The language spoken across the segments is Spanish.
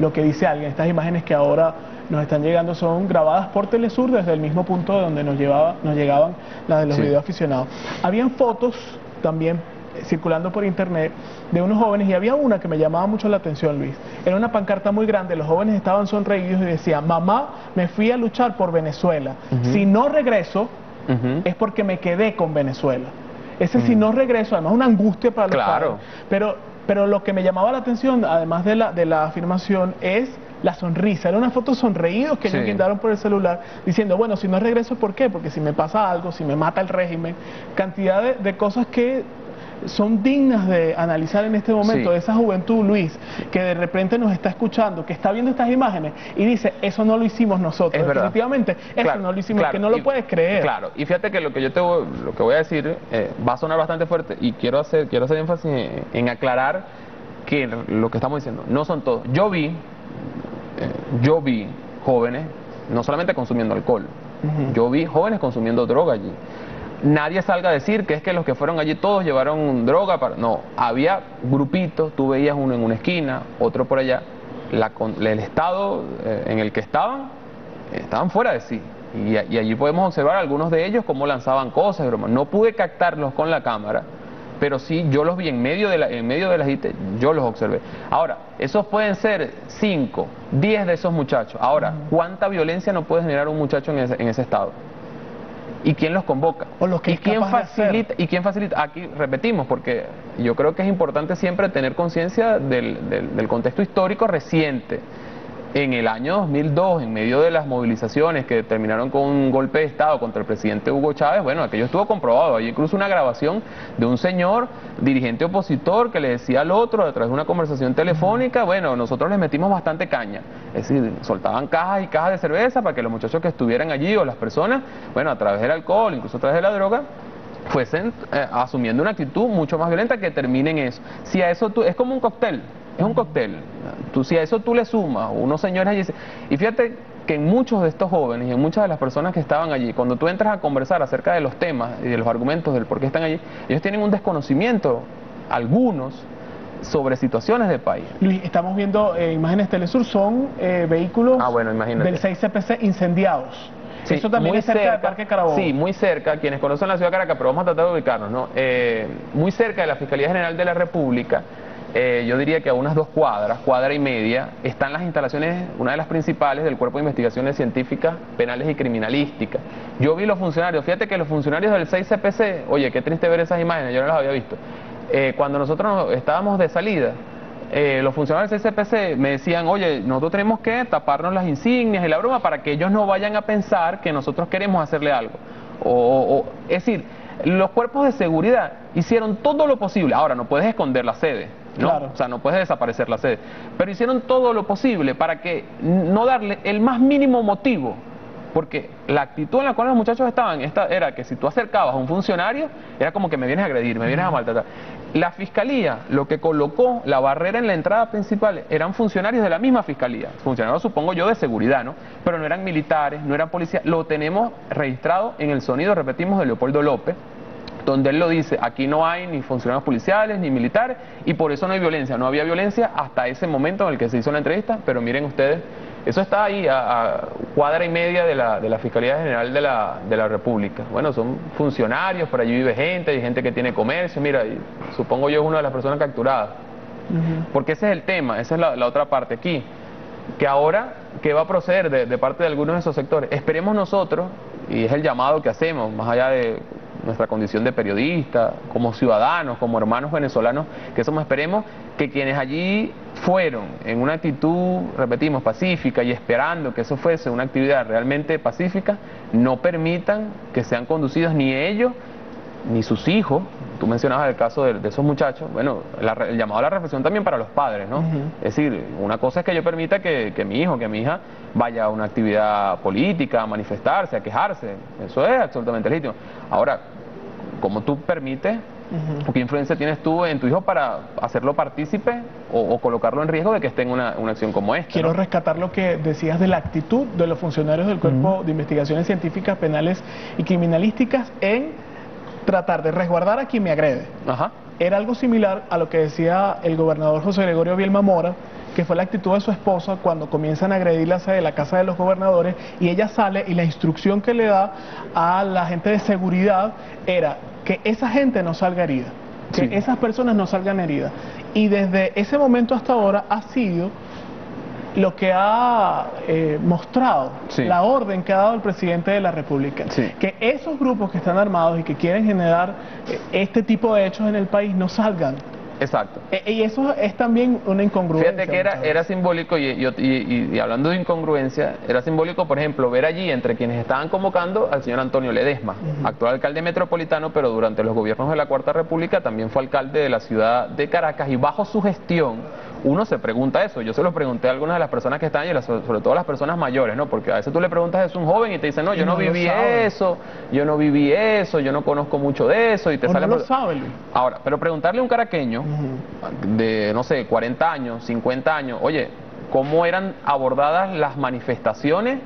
lo que dice alguien. Estas imágenes que ahora nos están llegando son grabadas por Telesur desde el mismo punto de donde nos, llevaba, nos llegaban las de los Sí. videos aficionados. Habían fotos también eh, circulando por internet de unos jóvenes y había una que me llamaba mucho la atención, Luis. Era una pancarta muy grande, los jóvenes estaban sonreídos y decían, mamá, me fui a luchar por Venezuela. Si no regreso, es porque me quedé con Venezuela. Ese si no regreso, además una angustia para los Claro. padres. Pero, pero lo que me llamaba la atención, además de la, de la afirmación, es la sonrisa. Era una foto sonreídos que ellos Sí. guindaron por el celular, diciendo, bueno, si no regreso, ¿por qué? Porque si me pasa algo, si me mata el régimen, cantidad de, de cosas que son dignas de analizar en este momento, Sí. esa juventud, Luis, que de repente nos está escuchando, que está viendo estas imágenes y dice, eso no lo hicimos nosotros. Es. Definitivamente, eso no lo hicimos, claro, que no lo y- puedes creer. Claro, y fíjate que lo que yo te voy, lo que voy a decir eh, va a sonar bastante fuerte y quiero hacer quiero hacer énfasis en, en aclarar que lo que estamos diciendo no son todos. Yo vi eh, yo vi jóvenes no solamente consumiendo alcohol, yo vi jóvenes consumiendo droga allí. Nadie salga a decir que es que los que fueron allí todos llevaron droga para no, había grupitos, tú veías uno en una esquina, otro por allá. La el estado eh, en el que estaban estaban fuera de sí. Y, y allí podemos observar algunos de ellos cómo lanzaban cosas, bromas. No pude captarlos con la cámara, pero sí yo los vi en medio de la, en medio de la gente, yo los observé. Ahora, esos pueden ser 5, 10 de esos muchachos. Ahora, ¿cuánta violencia no puede generar un muchacho en ese, en ese estado? ¿Y quién los convoca? O los que ¿Y quién facilita? ¿Y quién facilita? Aquí repetimos, porque yo creo que es importante siempre tener conciencia del, del- del contexto histórico reciente. En el año 2002, en medio de las movilizaciones que terminaron con un golpe de Estado contra el presidente Hugo Chávez, bueno, aquello estuvo comprobado. Hay incluso una grabación de un señor dirigente opositor que le decía al otro a través de una conversación telefónica, bueno, nosotros les metimos bastante caña. Es decir, soltaban cajas y cajas de cerveza para que los muchachos que estuvieran allí o las personas, bueno, a través del alcohol, incluso a través de la droga, fuesen eh, asumiendo una actitud mucho más violenta que termine en eso. Si a eso tú, es como un cóctel, es un cóctel. Tú, si a eso tú le sumas unos señores allí, y fíjate que en muchos de estos jóvenes y en muchas de las personas que estaban allí, cuando tú entras a conversar acerca de los temas y de los argumentos del por qué están allí, ellos tienen un desconocimiento, algunos, sobre situaciones del país. Luis, estamos viendo eh, imágenes Telesur, son eh, vehículos Ah, bueno, del 6CPC incendiados. Sí, Eso también muy es cerca, del Parque Carabobo. Sí, muy cerca, quienes conocen la ciudad de Caracas, pero vamos a tratar de ubicarnos, ¿no? Eh, muy cerca de la Fiscalía General de la República, eh, yo diría que a unas dos cuadras, cuadra y media, están las instalaciones, una de las principales del Cuerpo de Investigaciones Científicas, Penales y Criminalísticas. Yo vi los funcionarios, fíjate que los funcionarios del 6CPC, oye, qué triste ver esas imágenes, yo no las había visto. Eh, cuando nosotros estábamos de salida, eh, los funcionarios del CPC me decían, oye, nosotros tenemos que taparnos las insignias y la broma para que ellos no vayan a pensar que nosotros queremos hacerle algo. O- o- es decir, los cuerpos de seguridad hicieron todo lo posible. Ahora, no puedes esconder la sede, ¿no? Claro. O sea, no puedes desaparecer la sede. Pero hicieron todo lo posible para que no darle el más mínimo motivo. Porque la actitud en la cual los muchachos estaban esta, era que si tú acercabas a un funcionario, era como que me vienes a agredir, me vienes a maltratar. La fiscalía, lo que colocó la barrera en la entrada principal, eran funcionarios de la misma fiscalía. Funcionarios, supongo yo, de seguridad, ¿no? Pero no eran militares, no eran policías. Lo tenemos registrado en el sonido, repetimos, de Leopoldo López donde él lo dice, aquí no hay ni funcionarios policiales ni militares y por eso no hay violencia. No había violencia hasta ese momento en el que se hizo la entrevista, pero miren ustedes, eso está ahí a, a cuadra y media de la, de la Fiscalía General de la, de la República. Bueno, son funcionarios, por allí vive gente, hay gente que tiene comercio, mira, y supongo yo es una de las personas capturadas. Porque ese es el tema, esa es la, la otra parte aquí. Que ahora, ¿qué va a proceder de, de parte de algunos de esos sectores? Esperemos nosotros, y es el llamado que hacemos, más allá de nuestra condición de periodista, como ciudadanos, como hermanos venezolanos, que somos, esperemos que quienes allí fueron en una actitud, repetimos, pacífica y esperando que eso fuese una actividad realmente pacífica, no permitan que sean conducidos ni ellos ni sus hijos, tú mencionabas el caso de, de esos muchachos, bueno, la el llamado a la reflexión también para los padres, ¿no? Es decir, una cosa es que yo permita que, que mi hijo, que mi hija vaya a una actividad política, a manifestarse, a quejarse, eso es absolutamente legítimo. Ahora, ¿cómo tú permites o qué influencia tienes tú en tu hijo para hacerlo partícipe o, o colocarlo en riesgo de que esté en una, una acción como esta? Quiero ¿no? rescatar lo que decías de la actitud de los funcionarios del Cuerpo de Investigaciones Científicas, Penales y Criminalísticas en tratar de resguardar a quien me agrede. Ajá. era algo similar a lo que decía el gobernador José Gregorio Vilma Mora, que fue la actitud de su esposa cuando comienzan a agredirla de la casa de los gobernadores y ella sale y la instrucción que le da a la gente de seguridad era que esa gente no salga herida, que esas personas no salgan heridas. Y desde ese momento hasta ahora ha sido lo que ha eh, mostrado, la orden que ha dado el presidente de la República, que esos grupos que están armados y que quieren generar eh, este tipo de hechos en el país no salgan. Exacto. E, y eso es también una incongruencia. Fíjate que era, era simbólico, y, y, hablando de incongruencia, era simbólico, por ejemplo, ver allí entre quienes estaban convocando al señor Antonio Ledesma, actual alcalde metropolitano, pero durante los gobiernos de la Cuarta República también fue alcalde de la ciudad de Caracas, y bajo su gestión uno se pregunta eso. Yo se lo pregunté a algunas de las personas que están allí, sobre todo las personas mayores, ¿no? Porque a veces tú le preguntas a un joven y te dice, no, yo no, viví eso, yo no viví eso, yo no conozco mucho de eso. Y te sale no lo sabe, Ahora, pero preguntarle a un caraqueño de, no sé, 40 años, 50 años, oye, ¿cómo eran abordadas las manifestaciones?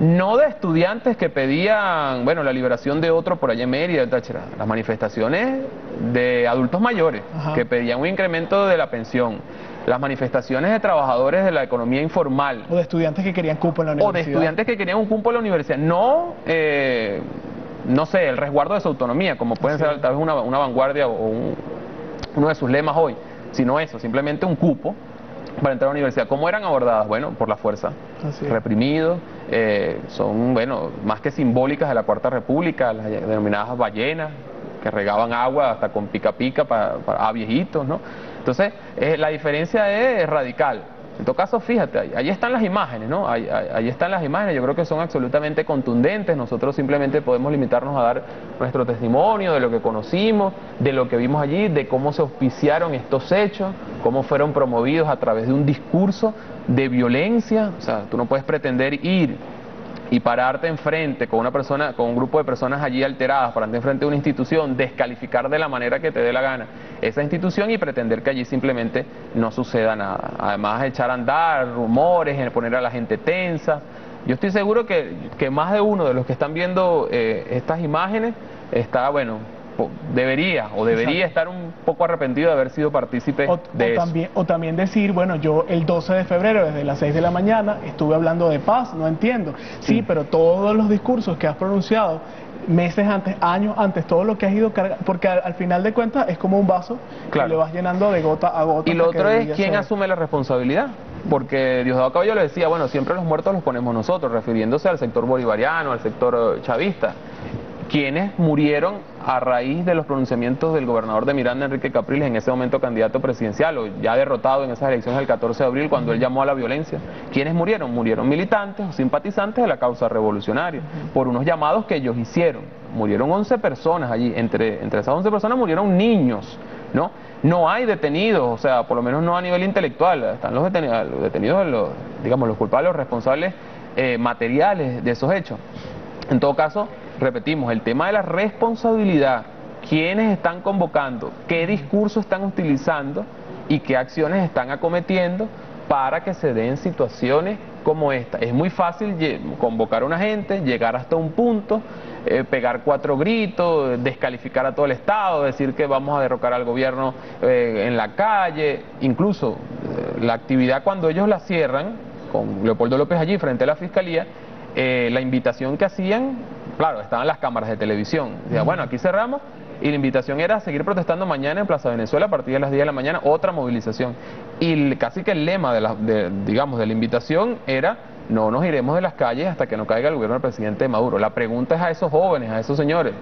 no de estudiantes que pedían, bueno, la liberación de otro por allá en Mérida, etc. Las manifestaciones de adultos mayores que pedían un incremento de la pensión las manifestaciones de trabajadores de la economía informal. O de estudiantes que querían cupo en la universidad. O de estudiantes que querían un cupo en la universidad. No, eh, no sé, el resguardo de su autonomía, como pueden ser tal vez una, vanguardia o uno de sus lemas hoy, sino eso, simplemente un cupo para entrar a la universidad. ¿Cómo eran abordadas? Bueno, por la fuerza. Reprimidos, eh, son, bueno, más que simbólicas de la Cuarta República, las denominadas ballenas, que regaban agua hasta con pica pica para, para a viejitos, ¿no? Entonces, eh, la diferencia es radical. En todo caso, fíjate, ahí, están las imágenes, ¿no? Ahí, están las imágenes, yo creo que son absolutamente contundentes, nosotros simplemente podemos limitarnos a dar nuestro testimonio de lo que conocimos, de lo que vimos allí, de cómo se auspiciaron estos hechos, cómo fueron promovidos a través de un discurso de violencia, o sea, tú no puedes pretender ir y pararte enfrente con una persona, con un grupo de personas allí alteradas, pararte enfrente de una institución, descalificar de la manera que te dé la gana esa institución y pretender que allí simplemente no suceda nada. Además, echar a andar rumores, poner a la gente tensa. Yo estoy seguro que, que más de uno de los que están viendo eh, estas imágenes está, bueno, debería o debería estar un poco arrepentido de haber sido partícipe de eso. También, o también decir, bueno, yo el 12 de febrero desde las 6 de la mañana estuve hablando de paz, no entiendo. Sí, pero todos los discursos que has pronunciado meses antes, años antes, todo lo que has ido cargando, porque al, final de cuentas es como un vaso que le vas llenando de gota a gota. Y lo otro es quién asume la responsabilidad. Porque Diosdado Caballo le decía, bueno, siempre los muertos los ponemos nosotros, refiriéndose al sector bolivariano, al sector chavista quienes murieron a raíz de los pronunciamientos del gobernador de Miranda, Enrique Capriles, en ese momento candidato presidencial, o ya derrotado en esas elecciones del 14 de abril, cuando él llamó a la violencia. ¿Quiénes murieron? Murieron militantes o simpatizantes de la causa revolucionaria, por unos llamados que ellos hicieron. Murieron 11 personas allí, entre, entre esas 11 personas murieron niños, ¿no? No hay detenidos, o sea, por lo menos no a nivel intelectual, están los detenidos, los digamos, los culpables, los responsables eh, materiales de esos hechos. En todo caso, repetimos, el tema de la responsabilidad, quiénes están convocando, qué discurso están utilizando y qué acciones están acometiendo para que se den situaciones como esta. Es muy fácil convocar a una gente, llegar hasta un punto, eh, pegar cuatro gritos, descalificar a todo el Estado, decir que vamos a derrocar al gobierno eh, en la calle, incluso eh, la actividad cuando ellos la cierran, con Leopoldo López allí frente a la Fiscalía, la invitación que hacían claro, estaban las cámaras de televisión. Decía, bueno, aquí cerramos y la invitación era seguir protestando mañana en Plaza Venezuela a partir de las 10 de la mañana, otra movilización. Y casi que el lema de la, digamos, de la invitación era no nos iremos de las calles hasta que no caiga el gobierno del presidente Maduro. La pregunta es a esos jóvenes, a esos señores.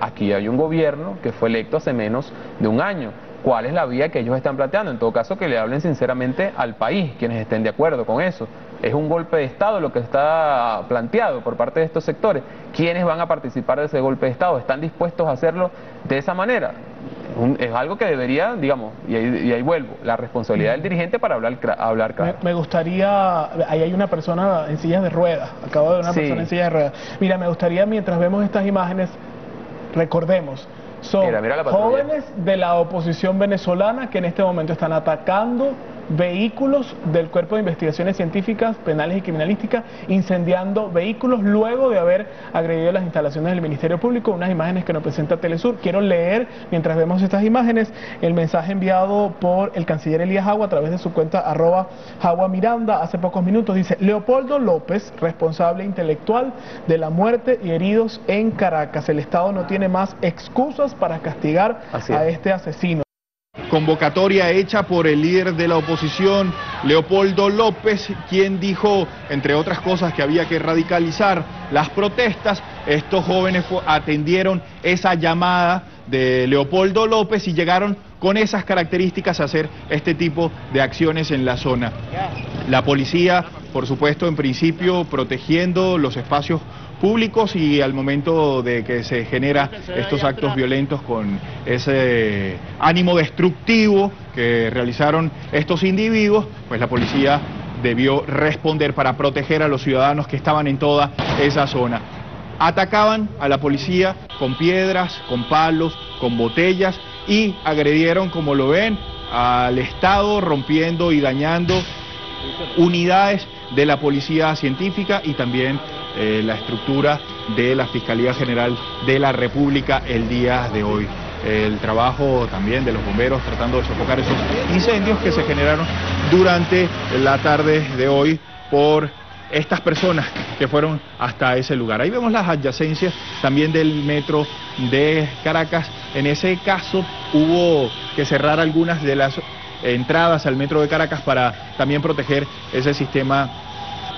Aquí hay un gobierno que fue electo hace menos de un año. ¿Cuál es la vía que ellos están planteando? En todo caso, que le hablen sinceramente al país, quienes estén de acuerdo con eso es un golpe de Estado lo que está planteado por parte de estos sectores. ¿Quiénes van a participar de ese golpe de Estado? ¿Están dispuestos a hacerlo de esa manera? es algo que debería, digamos, y ahí, vuelvo, la responsabilidad del dirigente para hablar, hablar claro. Me, gustaría, ahí hay una persona en silla de ruedas, acabo de ver una persona en silla de ruedas. Mira, me gustaría mientras vemos estas imágenes, recordemos, son jóvenes de la oposición venezolana que en este momento están atacando vehículos del Cuerpo de Investigaciones Científicas, Penales y Criminalísticas incendiando vehículos luego de haber agredido las instalaciones del Ministerio Público. Unas imágenes que nos presenta Telesur. Quiero leer, mientras vemos estas imágenes, el mensaje enviado por el canciller Elías Agua a través de su cuenta arroba Jagua Miranda hace pocos minutos. Dice, Leopoldo López, responsable intelectual de la muerte y heridos en Caracas. El Estado no tiene más excusas para castigar a este asesino. Convocatoria hecha por el líder de la oposición, Leopoldo López, quien dijo, entre otras cosas, que había que radicalizar las protestas. Estos jóvenes atendieron esa llamada de Leopoldo López y llegaron con esas características a hacer este tipo de acciones en la zona. La policía, por supuesto, en principio protegiendo los espacios públicos y al momento de que se genera estos actos violentos con ese ánimo destructivo que realizaron estos individuos, pues la policía debió responder para proteger a los ciudadanos que estaban en toda esa zona. Atacaban a la policía con piedras, con palos, con botellas y agredieron, como lo ven, al Estado rompiendo y dañando unidades de la policía científica y también eh, la estructura de la Fiscalía General de la República el día de hoy. El trabajo también de los bomberos tratando de sofocar esos incendios que se generaron durante la tarde de hoy por estas personas que fueron hasta ese lugar. Ahí vemos las adyacencias también del metro de Caracas. En ese caso hubo que cerrar algunas de las entradas al metro de Caracas para también proteger ese sistema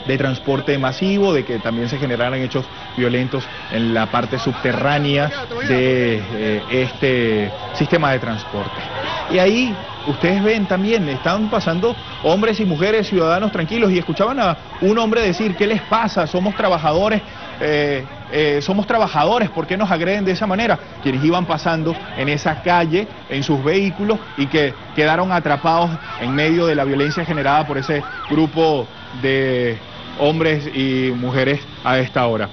de transporte masivo, de que también se generaran hechos violentos en la parte subterránea de eh, este sistema de transporte. Y ahí ustedes ven también, están pasando hombres y mujeres, ciudadanos tranquilos, y escuchaban a un hombre decir, ¿qué les pasa? Somos trabajadores, eh, eh, somos trabajadores, ¿por qué nos agreden de esa manera? Quienes iban pasando en esa calle, en sus vehículos, y que quedaron atrapados en medio de la violencia generada por ese grupo de hombres y mujeres a esta hora.